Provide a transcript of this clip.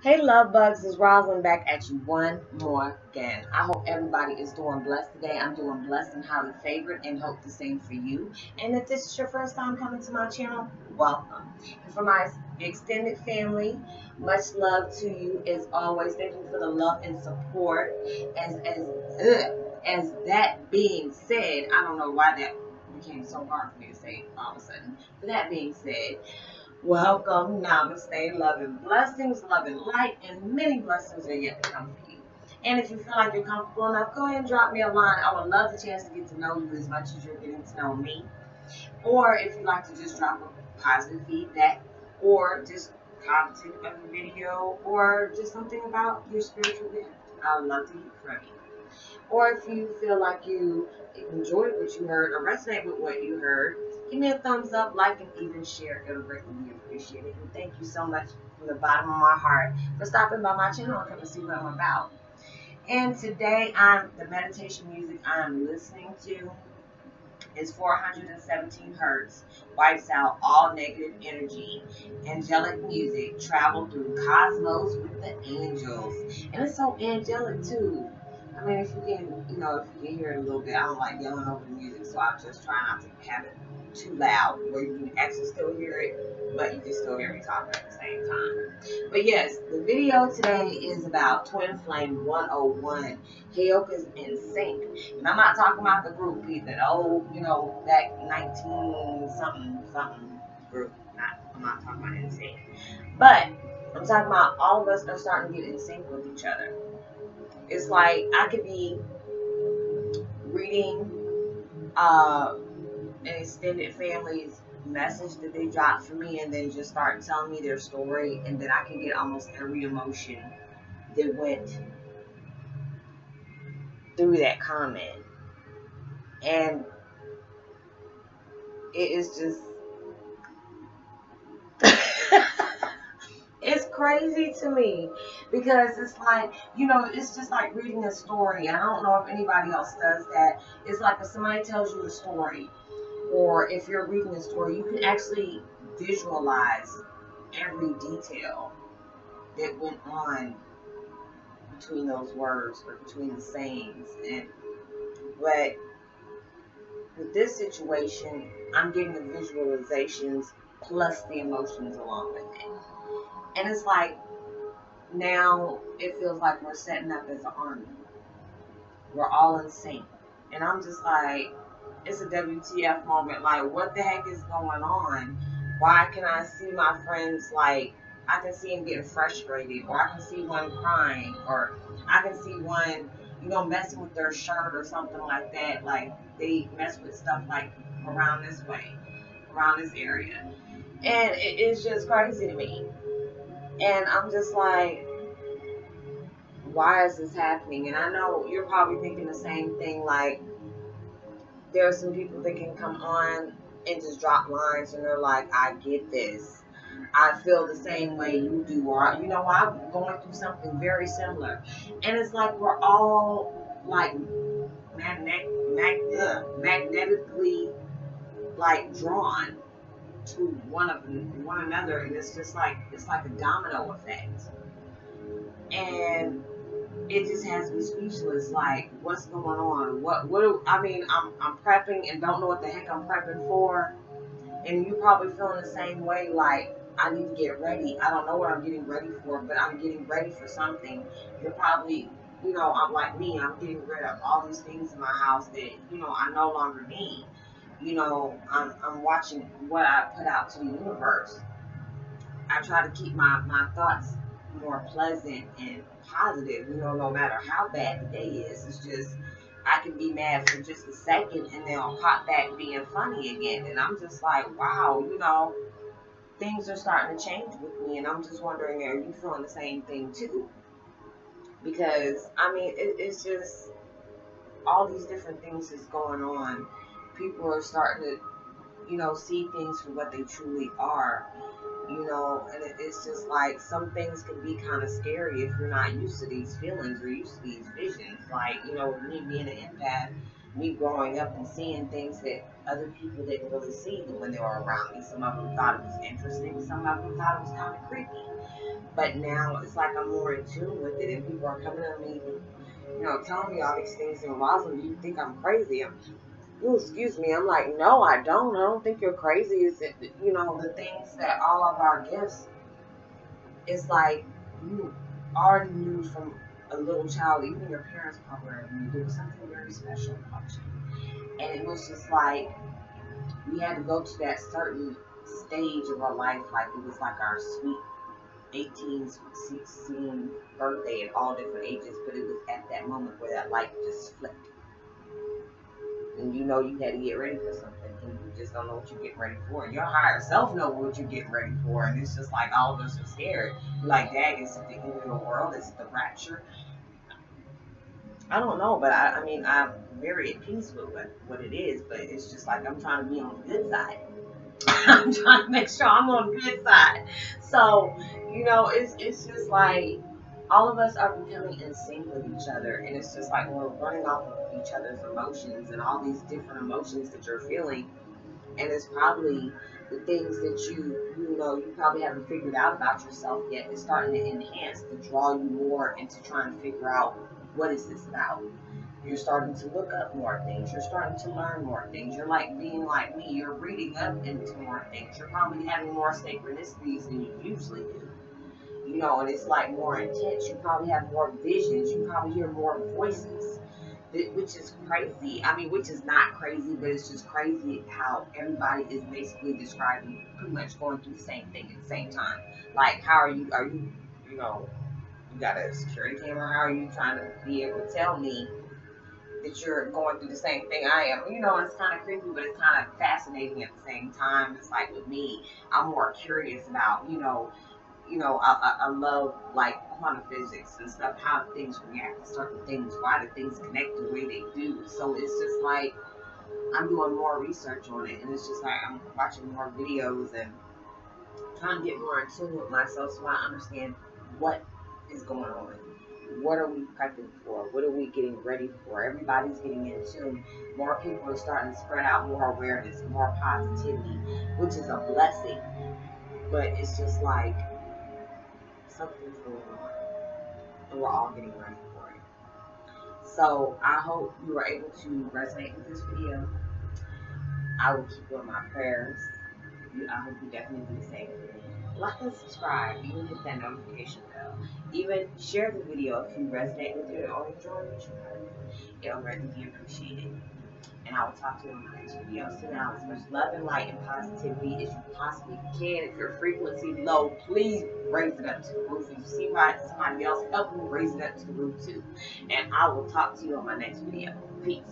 Hey, love bugs, it's Roslynn back at you one more again. I hope everybody is doing blessed today. I'm doing blessed and highly favored and hope the same for you. And if this is your first time coming to my channel, welcome. And for my extended family, much love to you as always. Thank you for the love and support. As as ugh, as that being said, I don't know why that became so hard for me to say all of a sudden. But that being said, Welcome, namaste, love and blessings, love and light, and many blessings are yet to come for you. And if you feel like you're comfortable enough, go ahead and drop me a line. I would love the chance to get to know you as much as you're getting to know me. Or if you'd like to just drop a positive feedback, or just comment on the video, or just something about your spiritual gift. I would love to hear from you. Or if you feel like you enjoyed what you heard or resonate with what you heard, give me a thumbs up, like, and even share. It'll greatly be appreciated. And thank you so much from the bottom of my heart for stopping by my channel and coming to see what I'm about. And today, I'm the meditation music I'm listening to is 417 hertz, wipes out all negative energy. Angelic music, travel through cosmos with the angels. And it's so angelic too. I mean, if you can, you know, if you can hear it a little bit, I don't like yelling over the music, so I'm just try not to have it too loud where you can actually still hear it, but you can still hear me talking at the same time. But yes, the video today is about Twin Flame 101, Heyoka's sync. And I'm not talking about the group that old, you know, that 19 something something group. Not, I'm not talking about NSync. But I'm talking about all of us are starting to get in sync with each other. It's like I could be reading uh, extended family's message that they dropped for me and then just start telling me their story and then I can get almost every emotion that went through that comment. And it is just it's crazy to me because it's like you know it's just like reading a story and i don't know if anybody else does that it's like if somebody tells you a story or if you're reading the story you can actually visualize every detail that went on between those words or between the sayings and but with this situation i'm getting the visualizations plus the emotions along with it and it's like now it feels like we're setting up as an army. We're all in sync. And I'm just like, it's a WTF moment. Like, what the heck is going on? Why can I see my friends like I can see them getting frustrated, or I can see one crying, or I can see one, you know, messing with their shirt or something like that. Like they mess with stuff like around this way, around this area, and it is just crazy to me. And I'm just like, why is this happening? And I know you're probably thinking the same thing. Like, there are some people that can come on and just drop lines and they're like, I get this. I feel the same way you do, or you know, I'm going through something very similar. And it's like we're all like magnet, mag, magnetically like drawn to one of one another, and it's just like it's like a domino effect, and it just has me speechless. Like, what's going on? What what? Do, I mean, I'm I'm prepping and don't know what the heck I'm prepping for, and you probably feeling the same way. Like, I need to get ready. I don't know what I'm getting ready for, but I'm getting ready for something. You're probably you know, I'm like me, I'm getting rid of all these things in my house that, you know, I no longer need you know, I'm, I'm watching what I put out to the universe. I try to keep my, my thoughts more pleasant and positive, you know, no matter how bad the day is. It's just, I can be mad for just a second and then I'll pop back being funny again. And I'm just like, wow, you know, things are starting to change with me. And I'm just wondering, are you feeling the same thing too? Because, I mean, it, it's just all these different things that's going on people are starting to, you know, see things for what they truly are. You know, and it, it's just like some things can be kind of scary if you're not used to these feelings or used to these visions. Like, you know, me being an empath, me growing up and seeing things that other people didn't really see when they were around me. Some of them thought it was interesting, some of them thought it was kind of creepy. But now it's like I'm more in tune with it, and people are coming to me, you know, telling me all these things. And Roslynn, you think I'm crazy? I'm, oh, excuse me. I'm like, no, I don't. I don't think you're crazy. Is it, you know, the things that all of our gifts is like you already knew from a little child, even your parents probably knew there was something very special about you. And it was just like we had to go to that certain stage of our life, like it was like our sweet 18, 16 birthday at all different ages, but it was at that moment where that light just flipped. Know you had to get ready for something, and you just don't know what you're getting ready for. Your higher self know what you're getting ready for, and it's just like all of us are scared. Like, Dad, is the end of the world? Is the rapture? I don't know, but I, I mean, I'm very at peace with what, what it is, but it's just like I'm trying to be on the good side. I'm trying to make sure I'm on the good side. So, you know, it's it's just like all of us are becoming in sync with each other, and it's just like we're running off of each other's emotions and all these different emotions that you're feeling, and it's probably the things that you you know you probably haven't figured out about yourself yet is starting to enhance to draw you more into trying to figure out what is this about you're starting to look up more things. You're starting to learn more things. You're like being like me. You're reading up into more things. You're probably having more synchronicities than you usually do. You know, and it's like more intense. You probably have more visions. You probably hear more voices, which is crazy. I mean, which is not crazy, but it's just crazy how everybody is basically describing pretty much going through the same thing at the same time. Like, how are you? Are you, you know, you got a security camera? How are you trying to be able to tell me? that you're going through the same thing I am. You know, it's kind of creepy, but it's kind of fascinating at the same time. It's like with me, I'm more curious about, you know, you know, I, I, I love like quantum physics and stuff, how things react to certain things, why do things connect the way they do. So it's just like I'm doing more research on it, and it's just like I'm watching more videos and trying to get more in tune with myself so I understand what is going on what are we prepping for? What are we getting ready for? Everybody's getting in tune. More people are starting to spread out more awareness, more positivity, which is a blessing. But it's just like something's going on. And we're all getting ready for it. So I hope you were able to resonate with this video. I will keep you in my prayers. I hope you definitely do the same like and subscribe, even hit that notification bell. Even share the video if you resonate with it or enjoy what you heard. It'll greatly be appreciated. And I will talk to you in my next video. Send out as much love and light and positivity as you possibly can. If your frequency low, please raise it up to the roof. If you see somebody else, help me raise it up to the roof too. And I will talk to you on my next video. Peace.